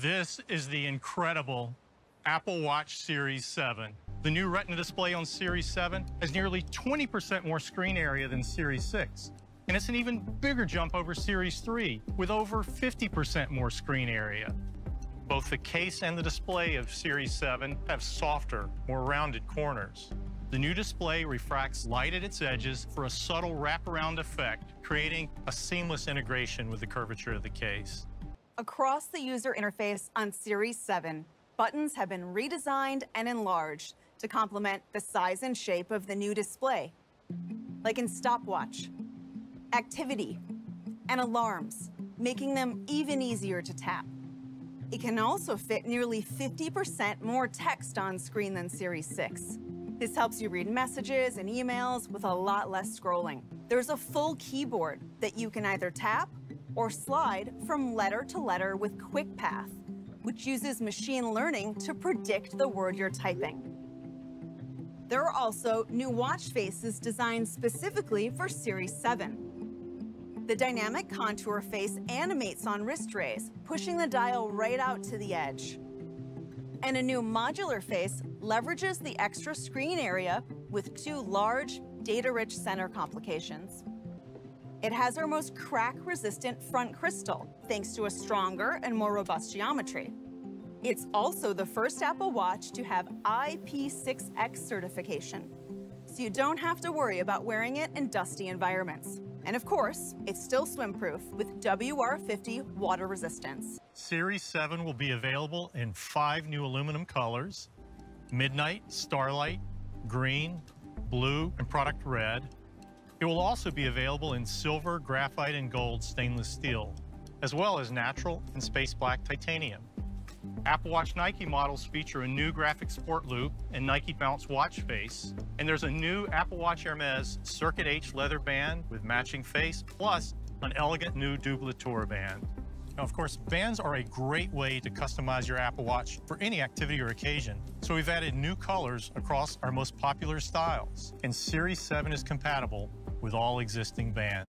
This is the incredible Apple Watch Series 7. The new Retina display on Series 7 has nearly 20% more screen area than Series 6. And it's an even bigger jump over Series 3 with over 50% more screen area. Both the case and the display of Series 7 have softer, more rounded corners. The new display refracts light at its edges for a subtle wraparound effect, creating a seamless integration with the curvature of the case. Across the user interface on Series 7, buttons have been redesigned and enlarged to complement the size and shape of the new display, like in stopwatch, activity, and alarms, making them even easier to tap. It can also fit nearly 50% more text on screen than Series 6. This helps you read messages and emails with a lot less scrolling. There's a full keyboard that you can either tap or slide from letter to letter with QuickPath, which uses machine learning to predict the word you're typing. There are also new watch faces designed specifically for Series 7. The dynamic contour face animates on wrist raise, pushing the dial right out to the edge. And a new modular face leverages the extra screen area with two large, data-rich center complications. It has our most crack-resistant front crystal, thanks to a stronger and more robust geometry. It's also the first Apple Watch to have IP6X certification, so you don't have to worry about wearing it in dusty environments. And of course, it's still swim-proof with WR50 water resistance. Series 7 will be available in five new aluminum colors, Midnight, Starlight, Green, Blue, and Product Red. It will also be available in silver, graphite, and gold stainless steel, as well as natural and space black titanium. Apple Watch Nike models feature a new graphic sport loop and Nike Bounce watch face. And there's a new Apple Watch Hermes Circuit H leather band with matching face, plus an elegant new Double band. Now, of course, bands are a great way to customize your Apple Watch for any activity or occasion. So we've added new colors across our most popular styles. And Series 7 is compatible with all existing bands.